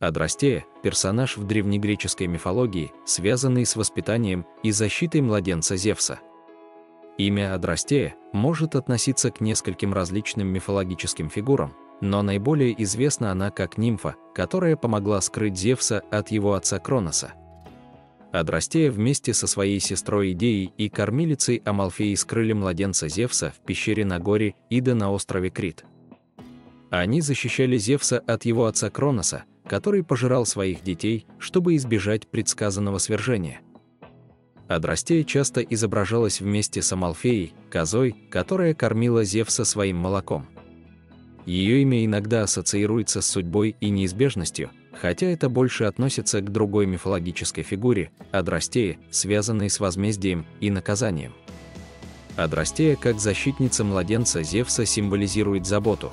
Адрастея – персонаж в древнегреческой мифологии, связанный с воспитанием и защитой младенца Зевса. Имя Адрастея может относиться к нескольким различным мифологическим фигурам, но наиболее известна она как нимфа, которая помогла скрыть Зевса от его отца Кроноса. Адрастея вместе со своей сестрой Идеей и кормилицей Амалфеей скрыли младенца Зевса в пещере на горе Ида на острове Крит. Они защищали Зевса от его отца Кроноса, который пожирал своих детей, чтобы избежать предсказанного свержения. Адрастея часто изображалась вместе с Амалфеей, козой, которая кормила Зевса своим молоком. Ее имя иногда ассоциируется с судьбой и неизбежностью, хотя это больше относится к другой мифологической фигуре – Адрастее, связанной с возмездием и наказанием. Адрастея как защитница младенца Зевса символизирует заботу,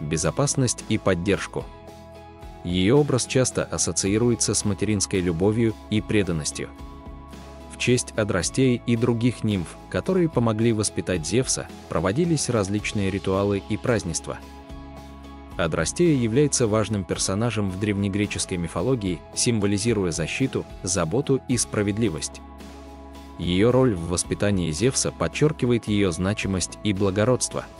безопасность и поддержку – ее образ часто ассоциируется с материнской любовью и преданностью. В честь Адрастеи и других нимф, которые помогли воспитать Зевса, проводились различные ритуалы и празднества. Адрастея является важным персонажем в древнегреческой мифологии, символизируя защиту, заботу и справедливость. Ее роль в воспитании Зевса подчеркивает ее значимость и благородство –